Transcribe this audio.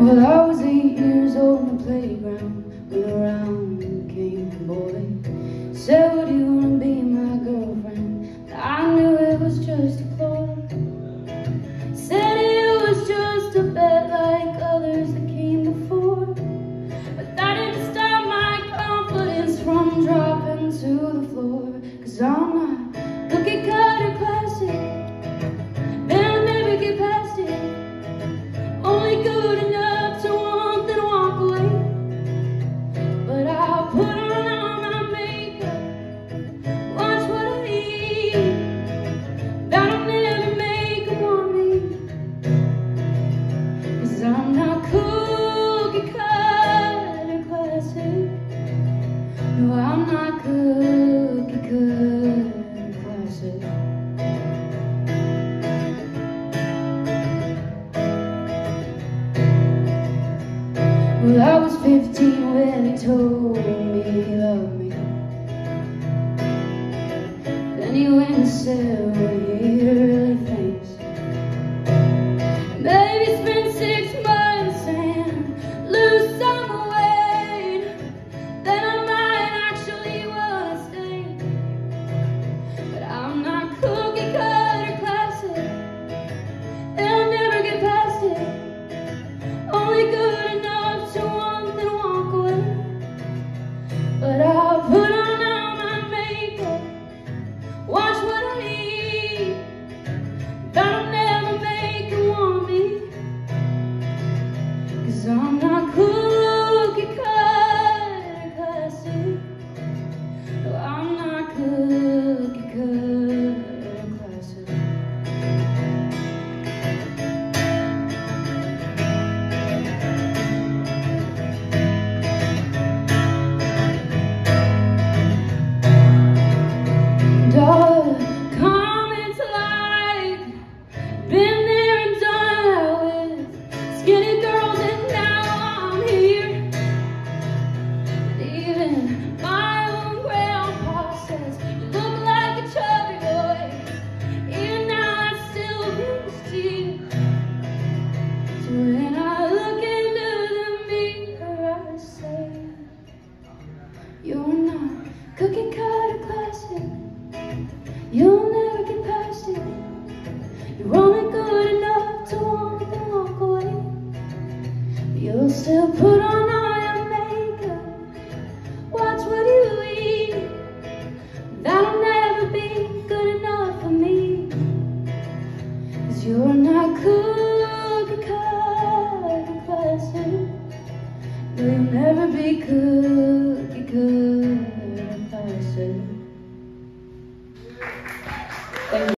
Well, I was eight years old on the playground when around came a boy. Said, Would you want to be my girlfriend? I knew it was just I'm not cookie cutter classic. They'll never get past it. Only good enough Well, I was 15 when he told me he loved me. Then he went and said skinny girls and now I'm here. And even my own grandpa says you look like a chubby boy. Even now I still brings tears. So when I look into the mirror I say you're not cookie cutter classic. You'll you'll still put on all your makeup. Watch what you eat. That'll never be good enough for me. Cause you're not cookie cutter classic. You'll never be good